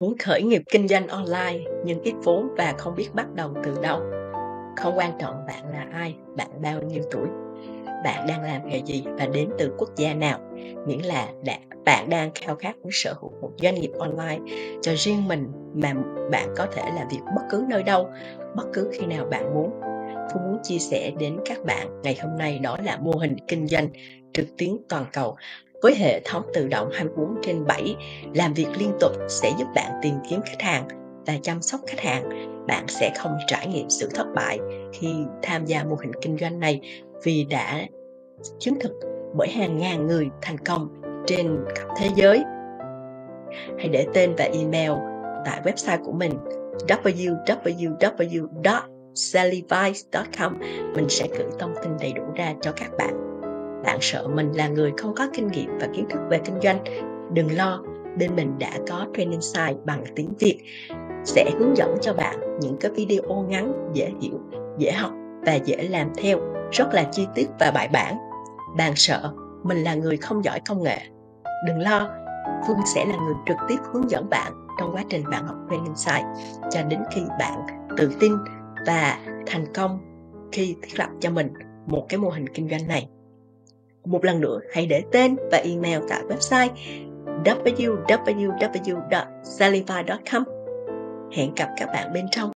Muốn khởi nghiệp kinh doanh online nhưng ít vốn và không biết bắt đầu từ đâu. Không quan trọng bạn là ai, bạn bao nhiêu tuổi, bạn đang làm nghề gì và đến từ quốc gia nào, miễn là đã, bạn đang khao khát muốn sở hữu một doanh nghiệp online cho riêng mình mà bạn có thể làm việc bất cứ nơi đâu, bất cứ khi nào bạn muốn. Tôi muốn chia sẻ đến các bạn ngày hôm nay đó là mô hình kinh doanh trực tuyến toàn cầu với hệ thống tự động 24 trên 7 làm việc liên tục sẽ giúp bạn tìm kiếm khách hàng và chăm sóc khách hàng. Bạn sẽ không trải nghiệm sự thất bại khi tham gia mô hình kinh doanh này vì đã chứng thực bởi hàng ngàn người thành công trên khắp thế giới. Hãy để tên và email tại website của mình www.sallyvice.com Mình sẽ gửi thông tin đầy đủ ra cho các bạn bạn sợ mình là người không có kinh nghiệm và kiến thức về kinh doanh. Đừng lo, bên mình đã có training site bằng tiếng việt, sẽ hướng dẫn cho bạn những cái video ngắn, dễ hiểu, dễ học và dễ làm theo, rất là chi tiết và bài bản. Bạn sợ mình là người không giỏi công nghệ. Đừng lo, phương sẽ là người trực tiếp hướng dẫn bạn trong quá trình bạn học training site cho đến khi bạn tự tin và thành công khi thiết lập cho mình một cái mô hình kinh doanh này một lần nữa, hãy để tên và email tại website www.salify.com. Hẹn gặp các bạn bên trong.